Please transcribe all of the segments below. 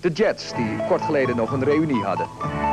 De Jets, die kort geleden nog een reunie hadden.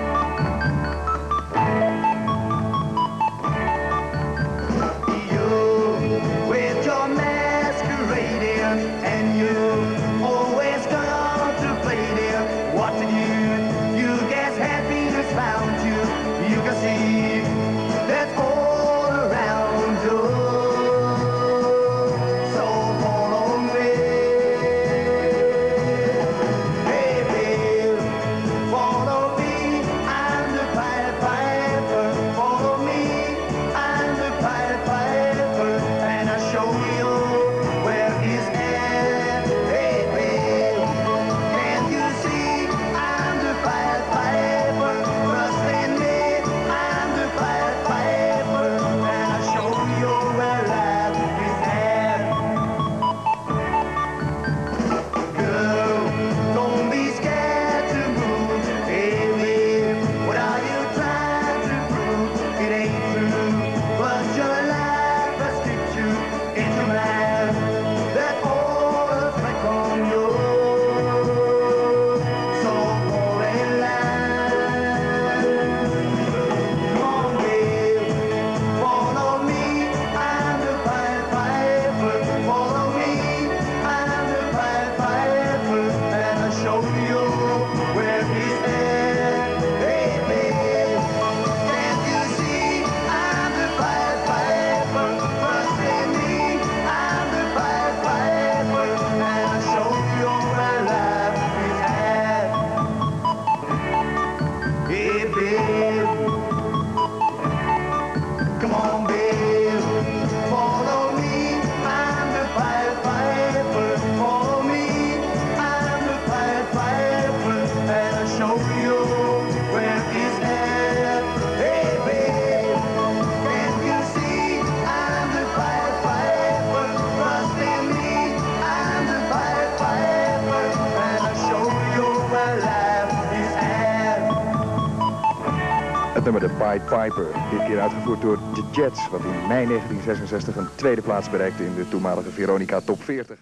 Nummer de Pied Piper, dit keer uitgevoerd door The Jets, wat in mei 1966 een tweede plaats bereikte in de toenmalige Veronica Top 40.